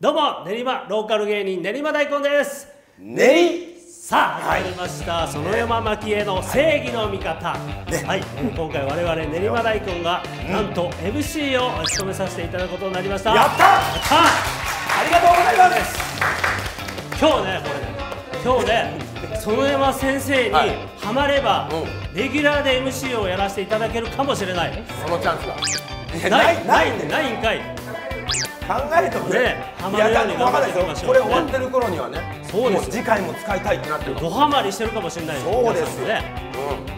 どうも練馬ローカル芸人練馬大根です。練り。さあ始まりました、その山蒔絵の正義の味方、ね。はい、今回我々練馬大根が、なんと MC を務めさせていただくことになりました。やった！ありがとうございます。た今日ねこれ。ね今日ね園山先生にはい。ハマれば、うレギュラーで MC をやらせていただけるかもしれない。そのチャンスが。ないないねないんかい考えとくねハマるように頑張っていきましょう。これ終わってる頃にはねそうです。次回も使いたいってなってる。かドもハマりしてるかもしれないそうですね。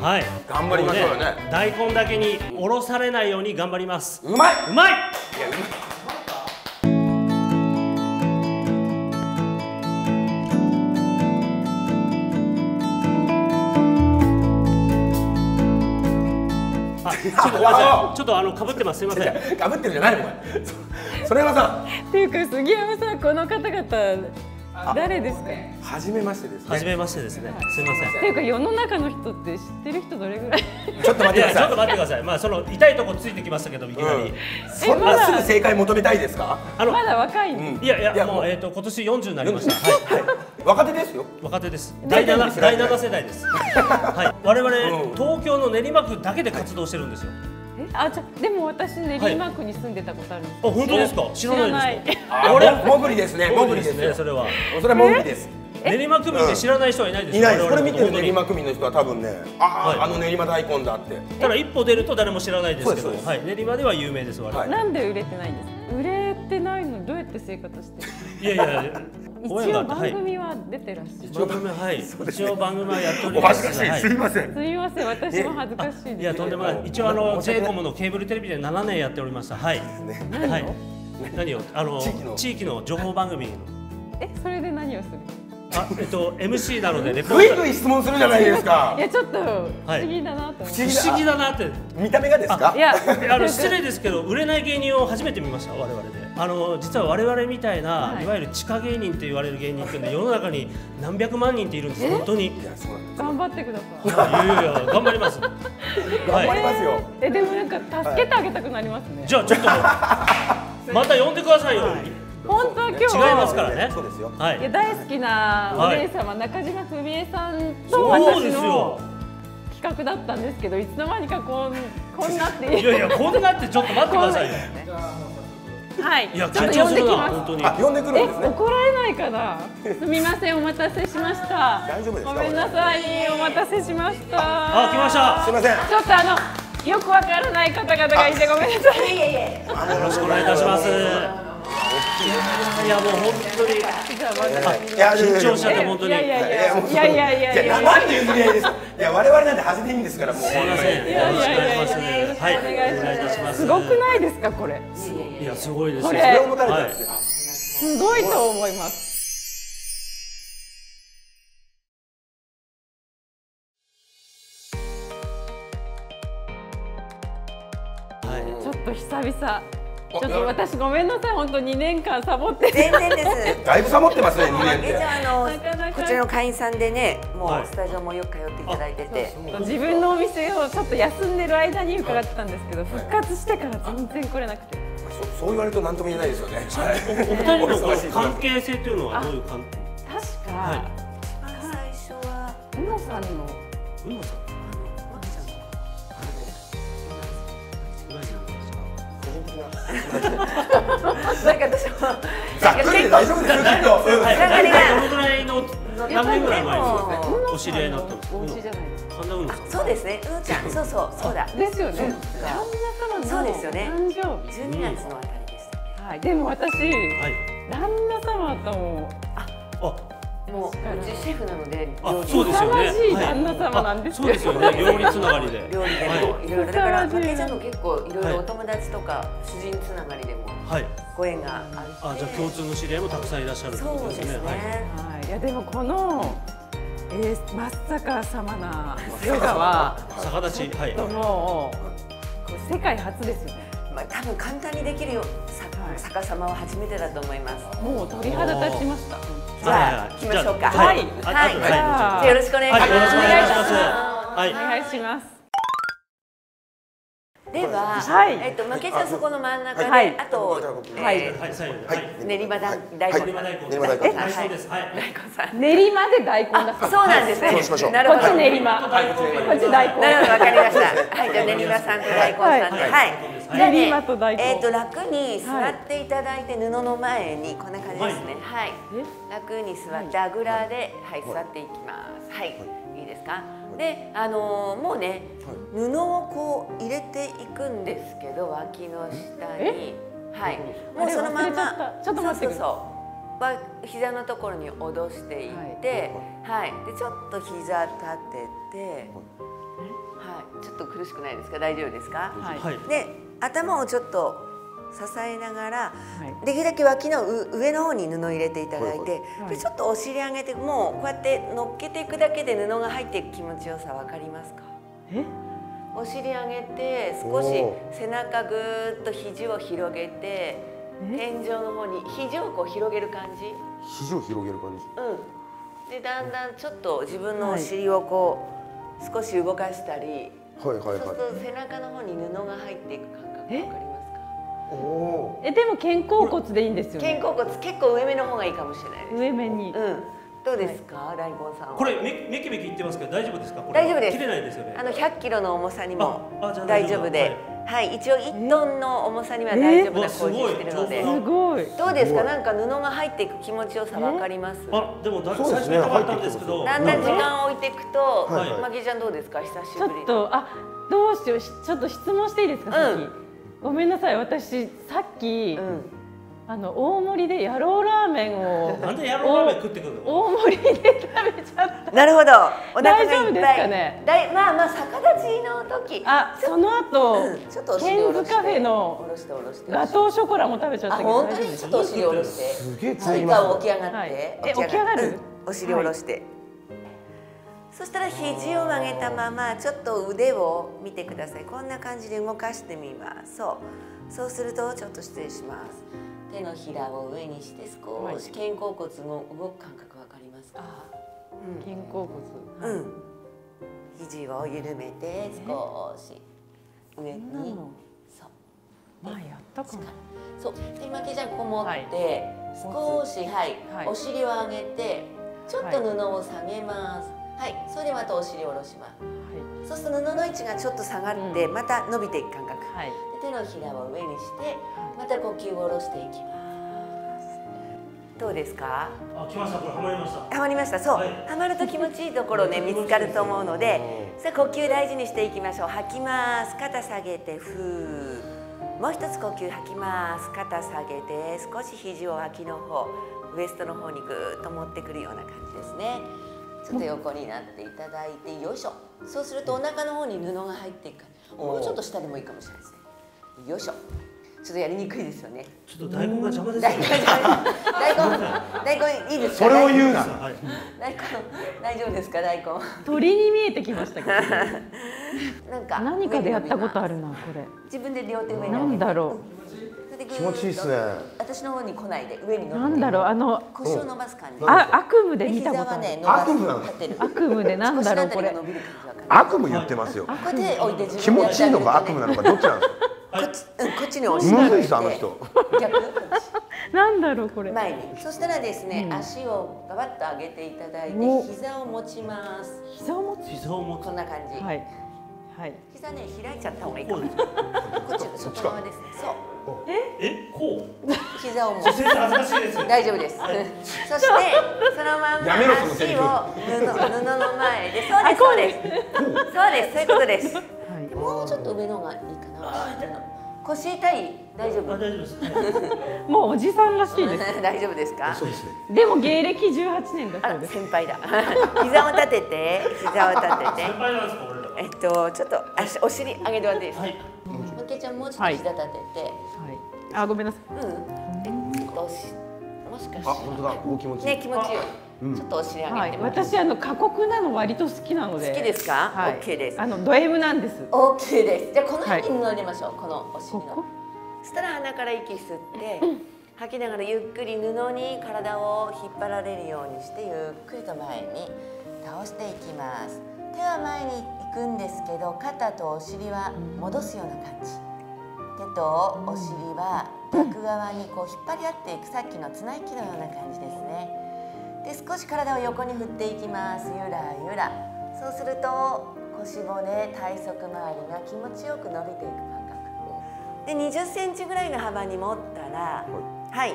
はい。頑張りましょうよね。も大根だけにおろされないように頑張ります。うんうまい。うまい。いやうまいちょっとちょっとあの被ってます。すいません。かぶってるじゃないのお前。そそれはさっていうか杉山さんこの方々誰ですか？っ初めましてですね。初めましてですね。すいません。ていうか世の中の人って知ってる人どれぐらい？ちょっと待いってください。やちょっと待ってください。まあその痛いとこついてきましたけどいきなり、そんなすぐ正解求めたいですか？あのまだ若い。いやいやいやもうもう。えっ、と今年40になりました。はい若手ですよ。若手です。大第7丈夫です第7世代です。はい。我々、うん。東京の練馬区だけで活動してるんですよ。えあじゃでも私練馬区に住んでたことあるんです。あ本当ですか？知らない。ですか？あ俺ももぐりですねもぐりですよ。ねそれは。それはもぐりです。練馬区民で知らない人はいないですいないです。我々これ見てる練馬区民の人は多分ね。あはい。ああの練馬大根だって。ただ一歩出ると誰も知らないですけど。はい、練馬では有名です我々、はい。なんで売れてないんですか？売れてないのにどうやって生活してるい、やいや一応番組は出てらっしゃる、はい、番組はい。一応番組はやっておりおます。恥ずかしい。はいすいません。すみません。私も恥ずかしいです。いやとんでもない。一応あの j コムのケーブルテレビで7年やっておりました。はい。何を、はい。何を？あの地域の。地域の情報番組。のえそれで何をする？あえっと MC なのでレポ ぐいートぐい質問するじゃないですか。いやちょっと不思議だなと思って、不思議だなって。見た目がですか？いやあの失礼ですけど売れない芸人を初めて見ました我々で。あの実は我々みたいな、はい。い、わゆる地下芸人って言われる芸人っていうのは世の中に何百万人っているんです。本当に。いいやそうなんです頑張ってください。やいやいや頑張ります。頑張りますよ。えーえでもなんか助けてあげたくなりますね、じゃあちょっと また呼んでくださいよ、本当は今日違いますからね。そうですよ。はい。いや大好きなお姉様、中島文江さんと私の企画だったんですけどいつの間にかこんこんなっていやいやこんなってちょっと待ってくださいよ。はい。いや緊張すると呼んできます。な本当に。あ呼んでくるえんですね。怒られないかな？すみませんお待たせしました。大丈夫ですか？ごめんなさいお待たせしました。あ来ました。すいません。ちょっとあのよくわからない方々がいてごめんなさい。よろしくお願いいたしますいやもう本当に。いや緊張しちゃって本当に。いやいやいやいやいやいや。いやいやいや。なんていう組合ですかいや我々なんて恥でいいんですからもうすいませんいやいやいやいやよろしくお願いしますはいお願いいたしますすごくないですかこれいやすごいですよこれそれを持たれたんはいですごいと思いますはいちょっと久々ちょっと私ごめんなさい本当2年間サボって全然です。だいぶサボってますね2年って一応あのなかなか。こちらの会員さんでね、もはい。うスタジオもよく通っていただいてて、自分のお店をちょっと休んでる間に伺ってたんですけど復活してから全然来れなくて。そそう言われると何とも言えないですよね。はい。お二人の関係性というのはどういう関係？確か、は最初は。うのさんの。うのさん なんか私もざっくりで大丈夫ですよねどのぐらいの何年ぐらい前お知り合いになったんですかお家じゃないですか神田うの？さんそうですね、うーちゃん、そうそうそうだ。ですよね。旦那様そうのですよね。誕生日。12月のあたりでしたね。はい。でも私、はい。旦那様ともあもううちシェフなのであそうですよね。い旦那様なんですよはいあそうですよね。料理つながりで。料理ではもい。ろいろだから負けちゃんの結構いろいはい。ろお友達とか主人つながりでもいはい。ご縁があって。あじゃあ共通の知り合いもたくさんいらっしゃるってことそうですね。はい。はい、いやでもこの、えー、真っ逆さまなヨガは逆立ち。はい。もうこう世界初ですよね。まあ多分簡単にできるよ。さ逆さまは初めてだと思い。ます。もう鳥肌立ちました。じゃあ行きましょうか。はい。はい。よろしくお願いします。はいお願いします。おはい。願い。しますでは、はい。えっと、負けちゃんそこの真ん中で、はい。あと、はい。練馬大大根練馬大根。練馬大根はいそうです。はい。大根さん。練馬で大根だあ、そうなんですね。そうしましょう。なるほど。こっち練馬。こっち大根。なるほど、わかりました。はい、じゃあ練馬さんと大根さんで、はい。はい。じゃあね練馬と大根えっと楽に座っていただいて布の前にこんな感じですね。はい。え？楽に座ってあぐらで、はい、座っていきます。はい。いいですか？で、あのーもうね、布をこう入れていくんですけど、脇の下に。はい。もうそのまま。ちょっと待ってそう。は膝のところに戻していって、はい。でちょっと膝立てて、はい。ちょっと苦しくないですか？大丈夫ですか？はいはいで頭をちょっと支えながら、はい。できるだけ脇のう上の方に布を入れていただいて、はい。でちょっとお尻上げてもうこうやって乗っけていくだけで布が入っていく気持ちよさわかりますか？え？お尻上げて少しお背中ぐーっと肘を広げてえ？天井の方に肘をこう広げる感じ？肘を広げる感じ。うん。でだんだんちょっと自分のお尻をこう少し動かしたり、はいはいそうするはいと背中の方に布が入っていく感覚わかりますか？おおえでも肩甲骨でいいんですよね。肩甲骨結構上目の方がいいかもしれないです。上目に。うん。どうですか、大根さんは。これめめきめき言ってますけど大丈夫ですか？これ。大丈夫です。切れないですよね。あの100キロの重さにも大大丈夫。丈夫で、はい、一応1トンの重さにはえ大丈夫なうわすごい工事してるので。丈夫すごい。どうですか、なんか布が入っていく気持ちよさわかります？あでもだ最初に痛かったんですけど。だんだん時間を置いていくと、はい。はいマギちゃんどうですか、久しちょぶりに。っとあどうしよう。しちょっと質問していいですか？さっき、うんごめんなさい。私さっき、うん。あの大盛りで野郎ラーメンをなんでやろうラーメン食ってくるの？大盛りで食べちゃった。なるほど。大丈夫ですかね？だいまあまあ逆立ちの時。あその後、うん。ちょっとおケ尻下ろしてンズカフェ下の。ガトーショコラも食べちゃったあけど本当に大丈夫ですちょっとお尻下ろして。すげえはい、つりま起き上がって、はい。え起き上がる？うん。お尻下ろして、そしたら肘を曲げたままちょっと腕を見てください。こんな感じで動かしてみます。そう。そうするとちょっと失礼します。手のひらを上にして少し肩甲骨の動く感覚わかりますか？肩甲骨。うん。肘を緩めて少し上に。そう。前やったかな。そう。で今けじゃんこう持って、はい。少しはい、はい。お尻を上げてちょっと布を下げますはい、それでまたお尻を下ろします。そうすると布の位置がちょっと下がって、また伸びていく感覚。はい、手のひらを上にしてまた呼吸を下ろしていきます。どうですか？あ来ました。これハマりました。はまりました。そう、はい。はまると気持ちいいところね 見つかると思うので。さあ呼吸大事にしていきましょう。吐きます。肩下げてふー。もう一つ呼吸吐きます。肩下げて少し肘を脇の方ウエストの方にぐーっと持ってくるような感じですねちょっと横になっていただいてよいしょ。そうするとお腹の方に布が入っていくからもうちょっと下でもいいかもしれないですね。よいしょ。ちょっとやりにくいですよね。ちょっと大根が邪魔です大よ根大根大根いいですか？それを言うな。はい大根大丈夫ですか？大根。鳥に見えてきましたけど。なんか何かでやったことあるるなこれ。自分で両手上に。なんだろ気持ちいいっすね私の方に来ないで上に乗って。うなんだろうあの腰を伸ばす感じあ悪夢でで見た膝はことある。ね伸ばす悪夢なの？立てる。悪夢でなんだろうこれ。悪夢言ってますよ。気持ちいいのか悪夢なのかどっちなんですか？こっちうんこっちに押しむず逆。なんだろうこれ。ち前に。そしたらですね、うん。足をガバッと上げていただいてお膝を持ちます。膝を持つ？膝を持つ。こんな感じ、はい。はい。膝ね開いちゃった方がいいかも。こっち外側ですね。そうえ？こう？膝を持つ先生恥ずかしいです大丈夫です。そしてそのまんま足をフ。布布の前で。そうですそうです。そうですそういうことです。はい。もうちょっと上の方がいいかな。腰痛い？大丈夫？あ大丈夫です。は いもうおじさんらしいです。大丈夫ですか？そうですね。でも芸歴18年だあそうです。先輩だ。膝を立てて。膝を立て先て。輩なんですか俺ら。えっとちょっと足お尻上げてもらっていいですか？はい。むけちゃんもうちょっと膝立てて。はいあごめんなさいうん。でちょっとおしもしかしたらあ本当だここ気持ちいいね気持ちいいよ。ちょっとお尻上はいげてもらって。私あの過酷なの割と好きなので好きですか？はい OK ですあのド M なんですオッケーです。じゃあこの辺に布入れましょう。このお尻の。ここ？そしたら鼻から息吸って、吐きながらゆっくり布に体を引っ張られるようにしてゆっくりと前に倒していきます。手は前に行くんですけど肩とお尻は戻すような感じ。手とお尻は逆側にこう引っ張り合っていくさっきの綱引きのような感じですね。で少し体を横に振っていきます。ゆらゆら。そうすると腰骨体側周りが気持ちよく伸びていく感覚。で20センチぐらいの幅に持ったらはい。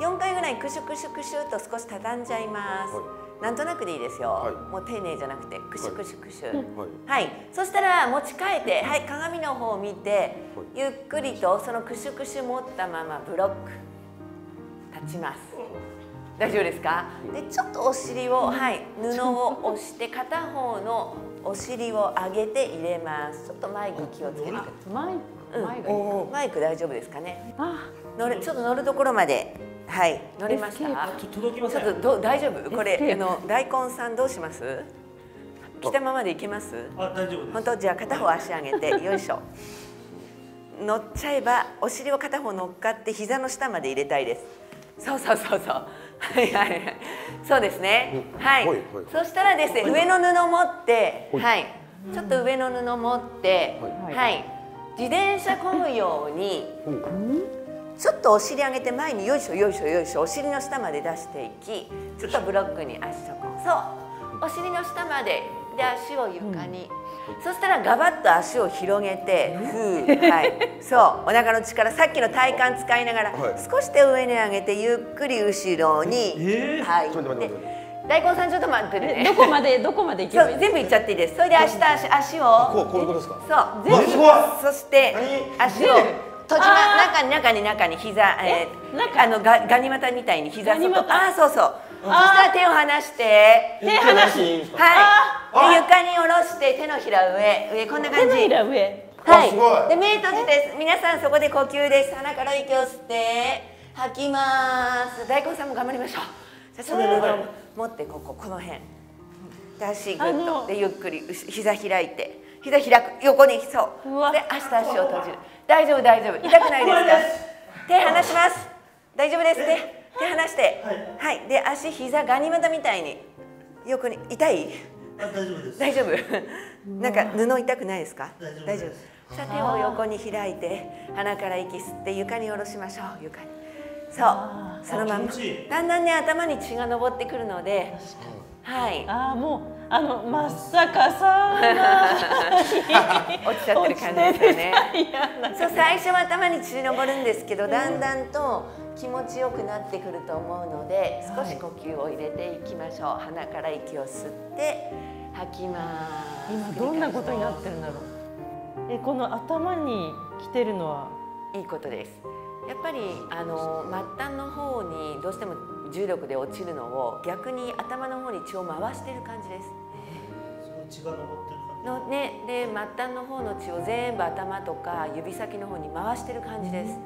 4回ぐらいクシュクシュクシュと少し畳んじゃいます、はなんとなくでいいですよ、はい。もう丁寧じゃなくてクシュクシュクシュ、はい。はい、そしたら持ち替えて、はい、鏡の方を見て、ゆっくりとそのクシュクシュ持ったままブロック立ちます。大丈夫ですか？でちょっとお尻をはい布を押して片方のお尻を上げて入れます。ちょっとマイク気をつけて。マイク。うん、マイク大丈夫ですかね？あ、乗るちょっと乗るところまではい。乗りました？届きませんちょっとどう大丈夫？これあの大根さんどうします？来たままでいけます？あ大丈夫本当？じゃあ片方足上げて よいしょ。乗っちゃえばお尻を片方乗っかって膝の下まで入れたいです。そうそうそうそう。はいはいはい。そうですね。はい、そしたらですね上の布持ってはい。はい。ちょっと上の布持ってはい。はい。自転車こむようにちょっとお尻上げて前によいしょよいしょよいしょお尻の下まで出していきちょっとブロックに足とこうそう。お尻の下まで。で足を床に、そしたらガバッと足を広げてふう。はい。そう。お腹の力さっきの体幹使いながら、はい。少し手を上に上げてゆっくり後ろに、え？ーはい。大根さんちょっと待ってね。どこまでどこまで行けそばいいう。全部いっちゃっていいです。それで足と足足を。こうこういうことですか？そう。わすごいそして足を閉じま中に中に中に膝えー中？あのガガニ股みたいに膝外あーそうそうそしたら手を離して。手離しはい。で床に下ろして手のひら上。上こんな手感じ。のひら上。はい。で目閉じて皆さんそこで呼吸です鼻から息を吸って。吐きます。大根さんも頑張りましょう。じゃあその布を持ってこここの辺。で足グッと。でゆっくり膝開いて膝開く横にそう。で足と足を閉じる。大丈夫大丈夫。痛くないですか？手離します。大丈夫ですね手離して。はい、で足膝ガニ股みたいに横に痛い？あ大丈夫です。大丈夫？なんか布痛くないですか？大丈夫さあ手を横に開いて鼻から息吸って床に下ろしましょう。床に。そう。そのまんまだんだんね頭に血が上ってくるので。はい。ああもうあのまさかさ 落ちちゃってる感じですよね。そう最初は頭に血上るんですけどだんだんと気持ちよくなってくると思うので少し呼吸を入れていきましょう。鼻から息を吸って吐きます。今どんなことになってるんだろう。えこの頭に来てるのは？いいことです。やっぱりあの末端の方にどうしても重力で落ちるのを逆に頭の方に血を回してる感じです。血が上ってる感のねで末端の方の血を全部頭とか指先の方に回してる感じです。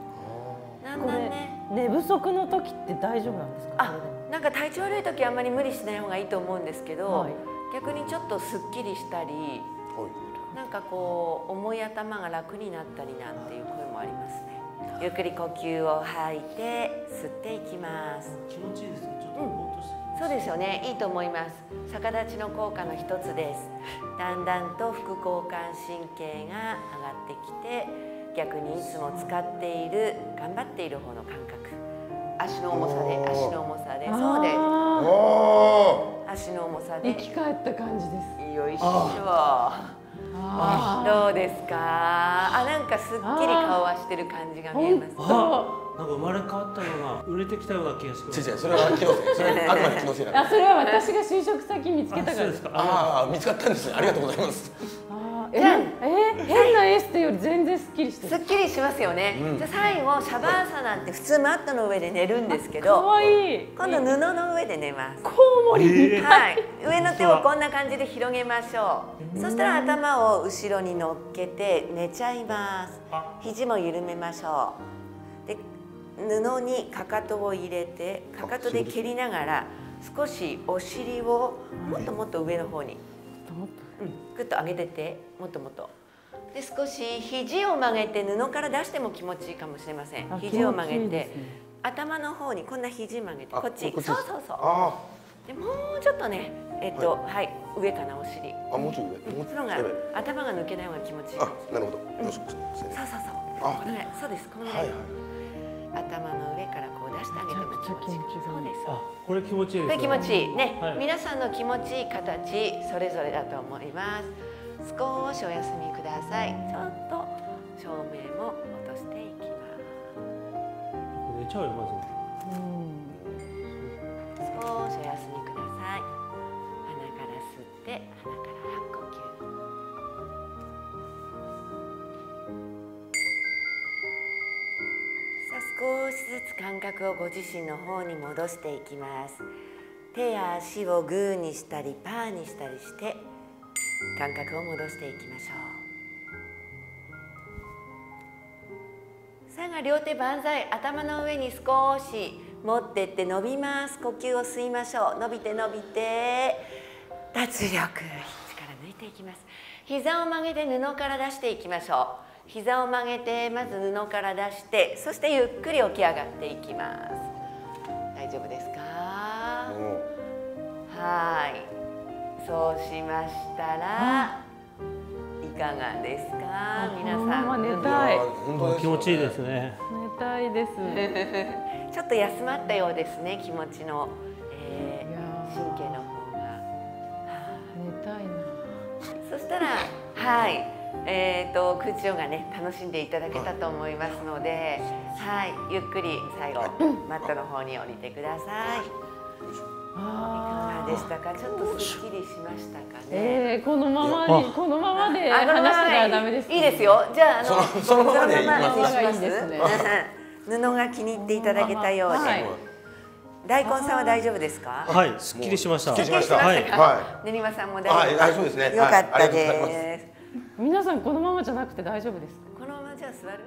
だんだんね。寝不足の時って大丈夫なんですか？あ、なんか体調悪い時はあんまり無理しない方がいいと思うんですけど、はい逆にちょっとすっきりしたり、なんかこう重い頭が楽になったりなんていう声もありますね。ゆっくり呼吸を吐いて吸っていきます。じ気持ちいいですねちょっとぼーっとしてそうですよね。いいと思います。逆立ちの効果の一つです。だんだんと副交感神経が上がってきて、逆にいつも使っている頑張っている方の感覚、足の重さで足の重さで、そうです。足の重さーで生き返った感じです。よいしょ。あどうですか？あ、なんかすっきり顔はしてる感じが見えます。あなんか生まれ変わったような売れてきたような気がします違う違うそれは気のせいそれはあくまで気のせいなんであそれは私が就職先見つけたからああ見つかったんですね。ありがとうございますええ変なエステより全然すっきりしてる。すっきりしますよね。じゃあ最後シャバーサなんて普通マットの上で寝るんですけ可ど、愛い今度布の上で寝ます。コウモリはい、上の手をこんな感じで広げましょう。そしたら頭を後ろに乗っけて寝ちゃいます。肘も緩めましょう。で、布にかかとを入れて、かかとで蹴りながら少しお尻をもっともっと上の方に、うん、ぐっと上げてって、もっともっと。で少し肘を曲げて布から出しても気持ちいいかもしれません。あ肘を曲げて、ね。頭の方にこんな肘曲げてあこっち。こっちです。そうそうそう。あ。でもうちょっとねえっとはい、上かなお尻。あもうちょい上。もうちそのがょい上。頭が抜けない方が気持ちいいあなるほど。よしよしそうそうそう。あ。このぐらい。そうですこのぐらい、はいはい。頭の上から出してあげても気持ちいい。そうです。あこれ気持ちいいこですれ気持ちいい。ね、はい。皆さんの気持ちいい形それぞれだと思います。少しお休みください。ちょっと照明も落としていきます。寝ちゃうよまずうん。少しお休みください。鼻から吸って鼻からしずつ感覚をご自身の方に戻していきます。手や足をグーにしたりパーにしたりして感覚を戻していきましょう。さあ両手万歳頭の上に少し持ってって伸びます。呼吸を吸いましょう。伸びて伸びて。脱力。力抜いていきます。膝を曲げて布から出していきましょう。膝を曲げてまず布から出してそしてゆっくり起き上がっていきます。大丈夫ですか？うん。はい。そうしましたらいかがですか？皆さん。寝たい。や本当ですよね。気持ちいいですね寝たいです。ちょっと休まったようですね気持ちの、えー神経の方が。寝たいな。そしたらはい、えー、と空調がね楽しんでいただけたと思いますので、はい、ゆっくり最後マットの方に降りてください。いかがでしたか？ちょっとすっきりしましたかね？えー、このままにこのままであ話してたらダメですかいいですよ。じゃああのそのままでいいいですね。布が気に入っていただけたようで、はい。大根さんは大丈夫ですか？はい。すっきりしました。すっきりしましたはい。は練馬さんもい大丈夫。はい。大丈夫ですね。よかったです。皆さんこのままじゃなくて大丈夫ですこのままじゃ座る？